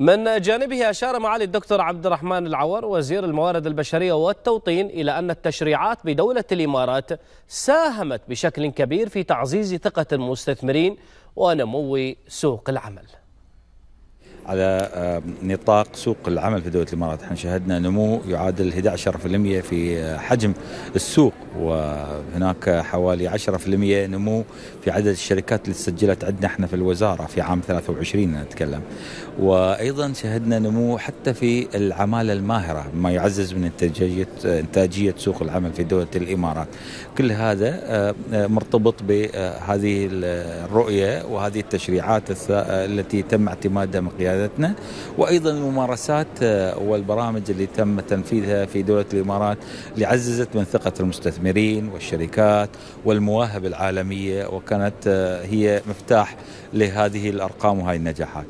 من جانبه أشار معالي الدكتور عبد الرحمن العور وزير الموارد البشرية والتوطين إلى أن التشريعات بدولة الإمارات ساهمت بشكل كبير في تعزيز ثقة المستثمرين ونمو سوق العمل. على نطاق سوق العمل في دولة الإمارات. إحنا شهدنا نمو يعادل 11% في حجم السوق وهناك حوالي 10% نمو في عدد الشركات اللي سجلت عندنا إحنا في الوزارة في عام 23 نتكلم. وأيضا شهدنا نمو حتى في العمالة الماهرة ما يعزز من إنتاجية إنتاجية سوق العمل في دولة الإمارات. كل هذا مرتبط بهذه الرؤية وهذه التشريعات التي تم اعتمادها من قيادتنا وأيضا الممارسات والبرامج اللي تم تنفيذها في دولة الإمارات اللي عززت من ثقه المستثمرين والشركات والمواهب العالمية وكانت هي مفتاح لهذه الأرقام وهذه النجاحات.